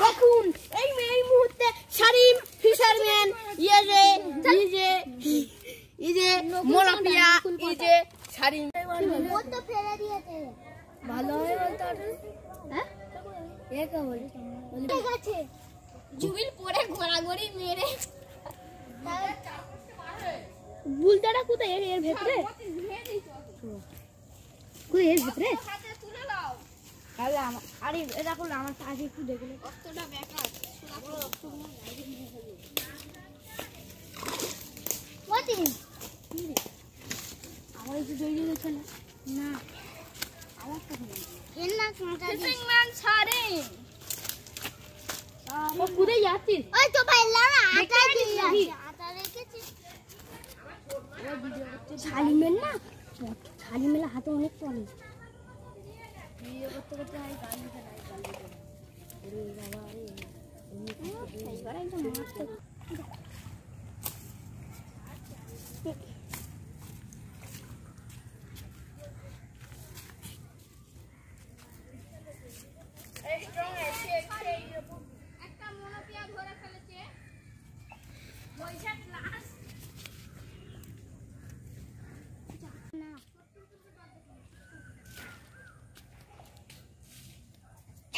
দেখুন এই এই মুহূর্তে শারিম ফিশারম্যান ইয়ে যে ই যে ই যে মোরাপিয়া ই যে শারিম ও তো ফেলে দিয়েছে ভালো হয় বলতো হ্যাঁ এ কে বলি ঠিক আছে জুবিল পরে ঘোরাঘুরি মেরে। বুলতাটা কোথায়? এর এর ভেতরে? কোথায় এর ভেতরে? আরে আমার আরে এটা করলে আমার আগে একটু দেখলে রক্তটা বেকার। মতি আমার একটু জড়িয়ে গেছে না। না আমার তো এর না কাঁটা শারিম ও কোথায় যাচ্ছিস। ওই তো পাইলাম না আটা দিয়ে আটা রেখেছি। শালিমের না শালিমের হাতে অনেক চলে। করতে করতে হয় গান দিতে নাই গান দিতে বাবা রে এবার একদম মারাত্মক।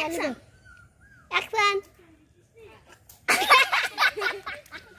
Action. Action.